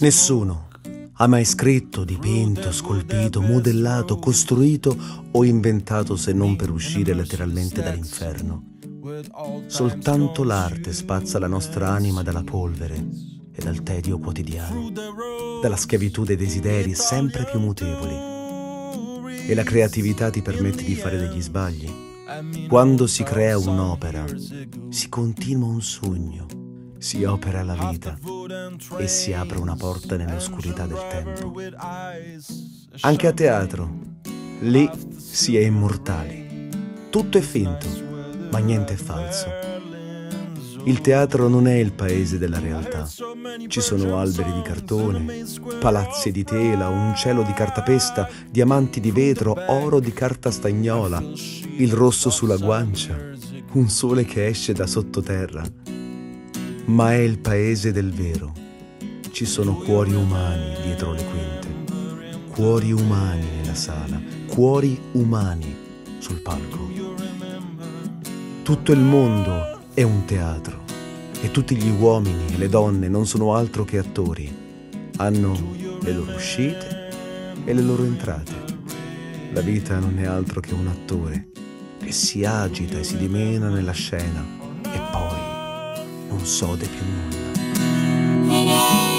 Nessuno ha mai scritto, dipinto, scolpito, modellato, costruito o inventato se non per uscire letteralmente dall'inferno. Soltanto l'arte spazza la nostra anima dalla polvere e dal tedio quotidiano, dalla schiavitù dei desideri sempre più mutevoli. E la creatività ti permette di fare degli sbagli. Quando si crea un'opera, si continua un sogno, si opera la vita e si apre una porta nell'oscurità del tempo. Anche a teatro, lì si è immortali. Tutto è finto, ma niente è falso. Il teatro non è il paese della realtà. Ci sono alberi di cartone, palazzi di tela, un cielo di cartapesta, diamanti di vetro, oro di carta stagnola, il rosso sulla guancia, un sole che esce da sottoterra. Ma è il paese del vero. Ci sono cuori umani dietro le quinte, cuori umani nella sala, cuori umani sul palco. Tutto il mondo è un teatro e tutti gli uomini e le donne non sono altro che attori. Hanno le loro uscite e le loro entrate. La vita non è altro che un attore che si agita e si dimena nella scena non sode più nulla.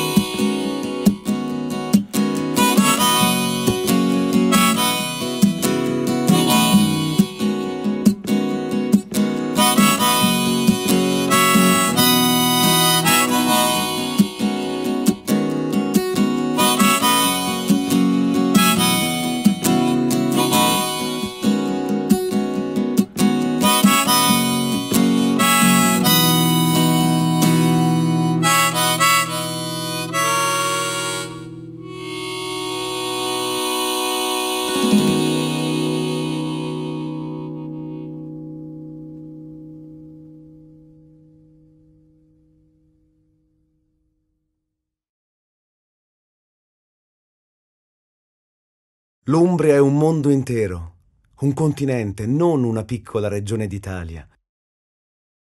L'Umbria è un mondo intero, un continente, non una piccola regione d'Italia.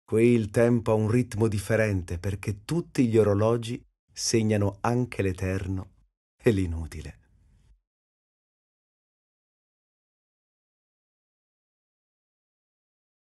Qui il tempo ha un ritmo differente perché tutti gli orologi segnano anche l'eterno e l'inutile.